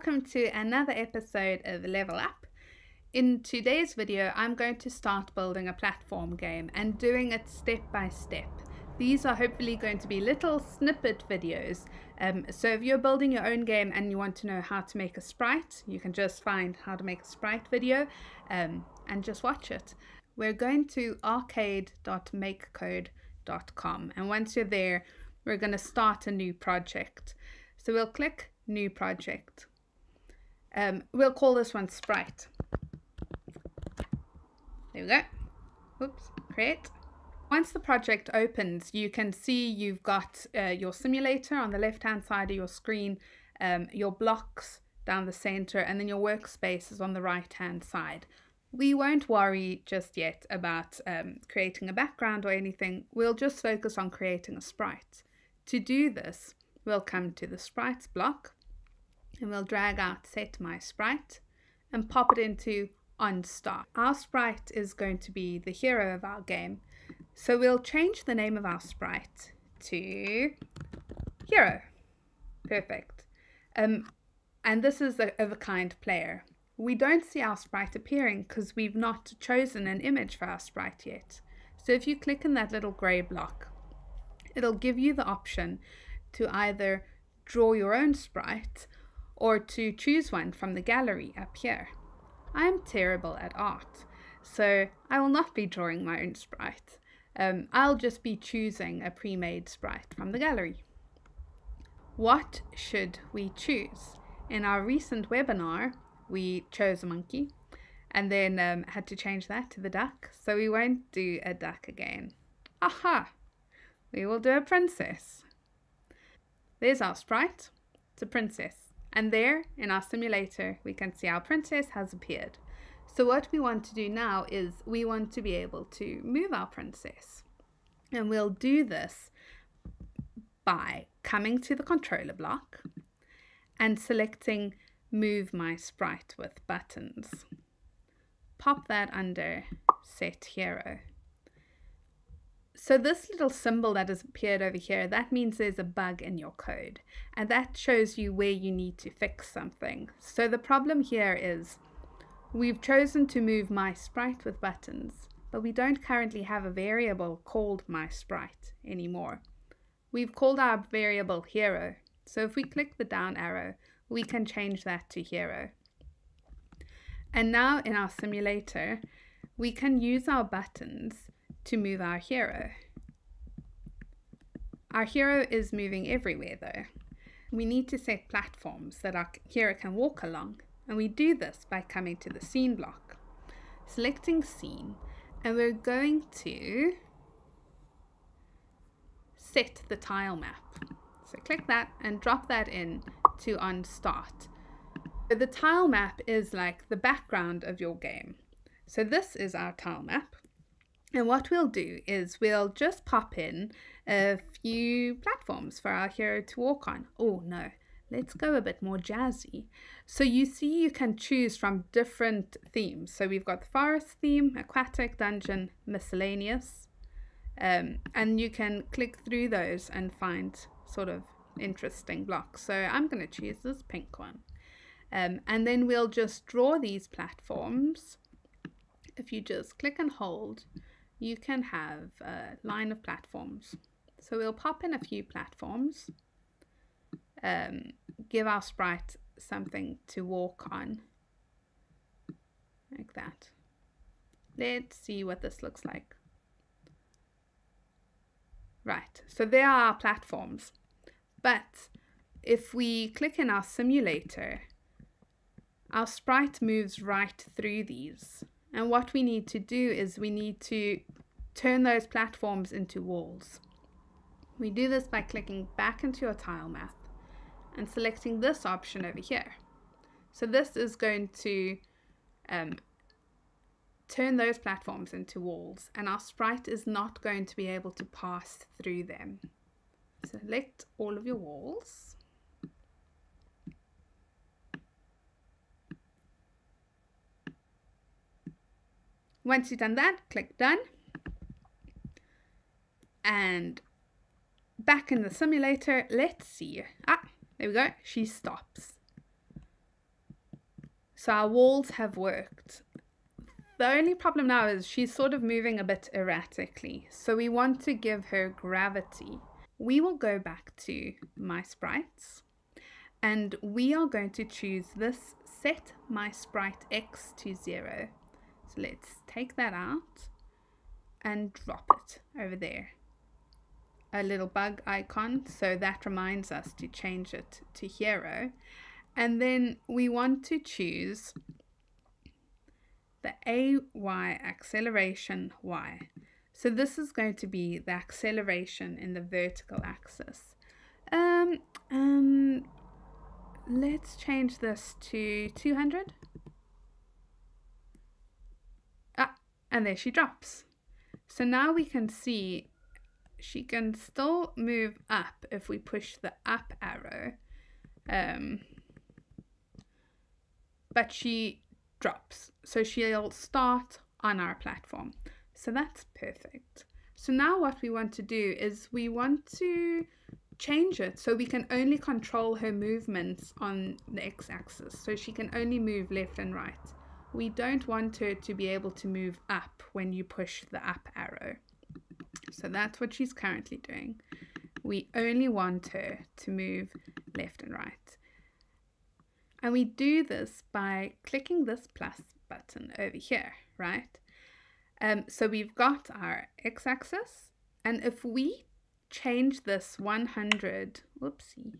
welcome to another episode of Level Up. In today's video, I'm going to start building a platform game and doing it step by step. These are hopefully going to be little snippet videos. Um, so if you're building your own game and you want to know how to make a sprite, you can just find how to make a sprite video um, and just watch it. We're going to arcade.makecode.com and once you're there, we're going to start a new project. So we'll click new project. Um, we'll call this one sprite. There we go. Oops, create. Once the project opens, you can see you've got uh, your simulator on the left hand side of your screen, um, your blocks down the center, and then your workspace is on the right hand side. We won't worry just yet about um, creating a background or anything, we'll just focus on creating a sprite. To do this, we'll come to the sprites block and we'll drag out set my sprite and pop it into on. Our sprite is going to be the hero of our game. So we'll change the name of our sprite to hero. Perfect. Um, and this is the of a kind player. We don't see our sprite appearing because we've not chosen an image for our sprite yet. So if you click in that little grey block, it'll give you the option to either draw your own sprite or to choose one from the gallery up here. I am terrible at art, so I will not be drawing my own sprite. Um, I'll just be choosing a pre-made sprite from the gallery. What should we choose? In our recent webinar, we chose a monkey and then um, had to change that to the duck, so we won't do a duck again. Aha! We will do a princess. There's our sprite. It's a princess. And there in our simulator, we can see our princess has appeared. So what we want to do now is we want to be able to move our princess. And we'll do this by coming to the controller block and selecting move my sprite with buttons. Pop that under set hero. So this little symbol that has appeared over here, that means there's a bug in your code. And that shows you where you need to fix something. So the problem here is we've chosen to move my sprite with buttons, but we don't currently have a variable called my sprite anymore. We've called our variable hero. So if we click the down arrow, we can change that to hero. And now in our simulator, we can use our buttons to move our hero. Our hero is moving everywhere though. We need to set platforms that our hero can walk along and we do this by coming to the scene block, selecting scene and we're going to set the tile map. So click that and drop that in to on start. The tile map is like the background of your game. So this is our tile map. And what we'll do is we'll just pop in a few platforms for our hero to walk on. Oh no, let's go a bit more jazzy. So you see you can choose from different themes. So we've got the forest theme, aquatic, dungeon, miscellaneous. Um, and you can click through those and find sort of interesting blocks. So I'm going to choose this pink one. Um, and then we'll just draw these platforms. If you just click and hold, you can have a line of platforms. So we'll pop in a few platforms, um, give our sprite something to walk on, like that. Let's see what this looks like. Right, so there are our platforms. But if we click in our simulator, our sprite moves right through these. And what we need to do is we need to turn those platforms into walls. We do this by clicking back into your tile map and selecting this option over here. So this is going to um, turn those platforms into walls and our sprite is not going to be able to pass through them. Select all of your walls Once you've done that, click done. And back in the simulator, let's see. Ah, there we go. She stops. So our walls have worked. The only problem now is she's sort of moving a bit erratically. So we want to give her gravity. We will go back to my sprites and we are going to choose this set my sprite x to zero. So let's take that out and drop it over there. A little bug icon, so that reminds us to change it to hero. And then we want to choose the AY acceleration Y. So this is going to be the acceleration in the vertical axis. Um, um, let's change this to 200. And there she drops. So now we can see she can still move up if we push the up arrow. Um, but she drops. So she'll start on our platform. So that's perfect. So now what we want to do is we want to change it so we can only control her movements on the x-axis. So she can only move left and right. We don't want her to be able to move up when you push the up arrow. So that's what she's currently doing. We only want her to move left and right. And we do this by clicking this plus button over here, right? Um, so we've got our x-axis and if we change this 100, whoopsie,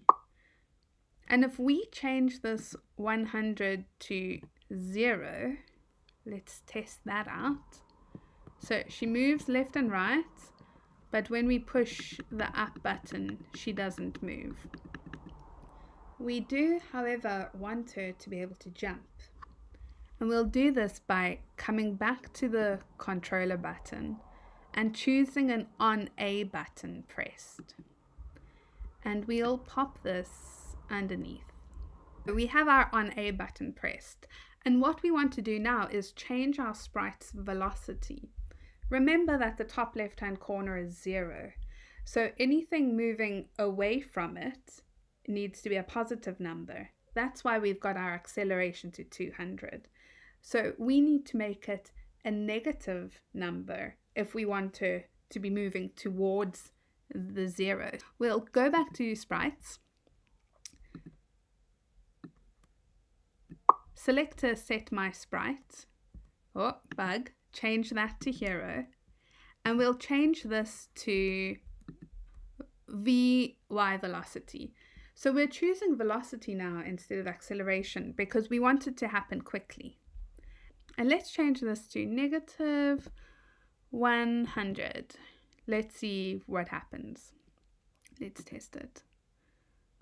and if we change this 100 to 0, let's test that out. So she moves left and right, but when we push the up button, she doesn't move. We do, however, want her to be able to jump. And we'll do this by coming back to the controller button and choosing an on A button pressed. And we'll pop this underneath. We have our on A button pressed. And what we want to do now is change our sprite's velocity. Remember that the top left hand corner is zero. So anything moving away from it needs to be a positive number. That's why we've got our acceleration to 200. So we need to make it a negative number if we want to, to be moving towards the zero. We'll go back to sprites. Select to set my sprite. Oh, bug. Change that to hero. And we'll change this to Vy velocity. So we're choosing velocity now instead of acceleration because we want it to happen quickly. And let's change this to negative 100. Let's see what happens. Let's test it.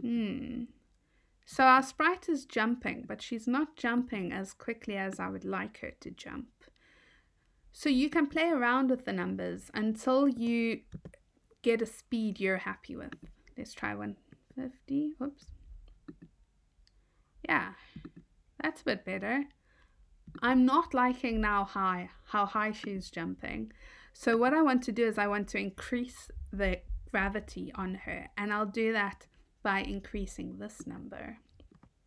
Hmm. So our sprite is jumping, but she's not jumping as quickly as I would like her to jump. So you can play around with the numbers until you get a speed you're happy with. Let's try one. 50. Whoops. Yeah, that's a bit better. I'm not liking now high, how high she's jumping. So what I want to do is I want to increase the gravity on her and I'll do that by increasing this number.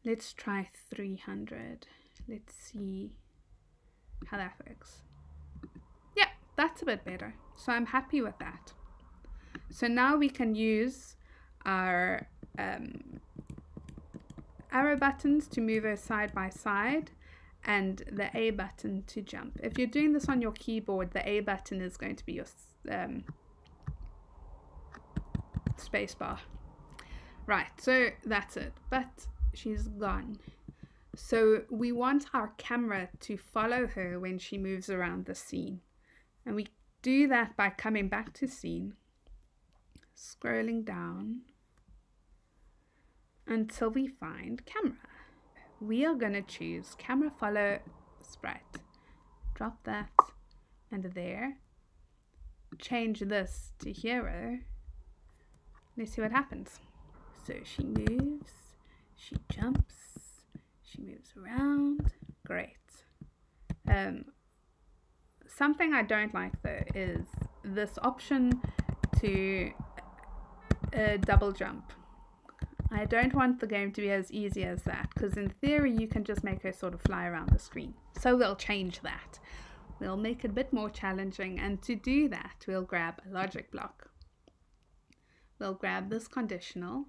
Let's try 300. Let's see how that works. Yeah, that's a bit better. So I'm happy with that. So now we can use our um, arrow buttons to move her side by side and the A button to jump. If you're doing this on your keyboard, the A button is going to be your um, spacebar. Right, so that's it. But she's gone. So we want our camera to follow her when she moves around the scene. And we do that by coming back to scene, scrolling down, until we find camera. We are going to choose camera follow sprite. Drop that and there. Change this to hero. Let's see what happens. So she moves, she jumps, she moves around. Great. Um, something I don't like though is this option to uh, double jump I don't want the game to be as easy as that because in theory you can just make her sort of fly around the screen. So we'll change that. We'll make it a bit more challenging and to do that we'll grab a logic block. We'll grab this conditional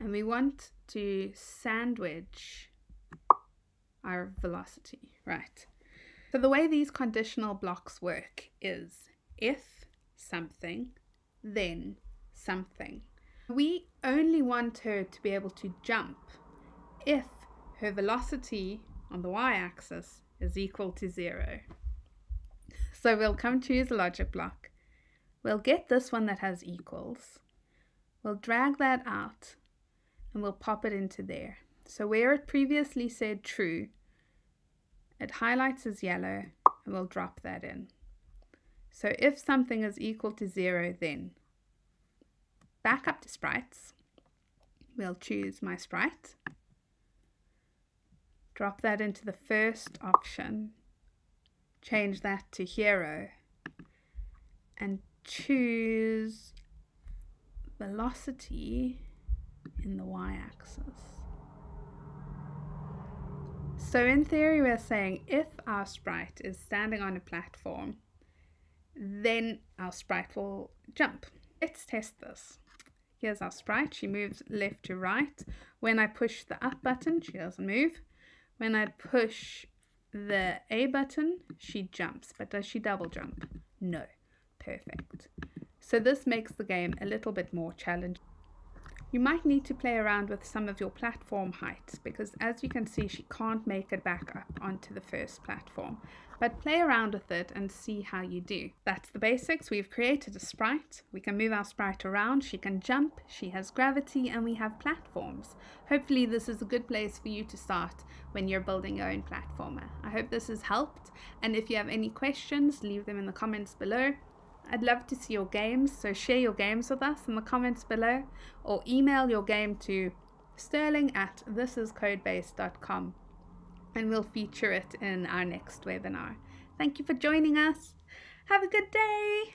and we want to sandwich our velocity, right? So the way these conditional blocks work is if something, then something. We only want her to be able to jump if her velocity on the y-axis is equal to zero. So we'll come choose a logic block. We'll get this one that has equals. We'll drag that out and we'll pop it into there. So where it previously said true, it highlights as yellow and we'll drop that in. So if something is equal to zero, then back up to sprites. We'll choose my sprite. Drop that into the first option. Change that to hero. And choose velocity in the y-axis. So in theory we're saying if our sprite is standing on a platform, then our sprite will jump. Let's test this. Here's our sprite. She moves left to right. When I push the up button, she doesn't move. When I push the A button, she jumps. But does she double jump? No. Perfect. So this makes the game a little bit more challenging. You might need to play around with some of your platform heights because as you can see she can't make it back up onto the first platform. But play around with it and see how you do. That's the basics. We've created a sprite. We can move our sprite around. She can jump, she has gravity, and we have platforms. Hopefully this is a good place for you to start when you're building your own platformer. I hope this has helped. And if you have any questions, leave them in the comments below. I'd love to see your games, so share your games with us in the comments below or email your game to stirling at thisiscodebase.com and we'll feature it in our next webinar. Thank you for joining us. Have a good day.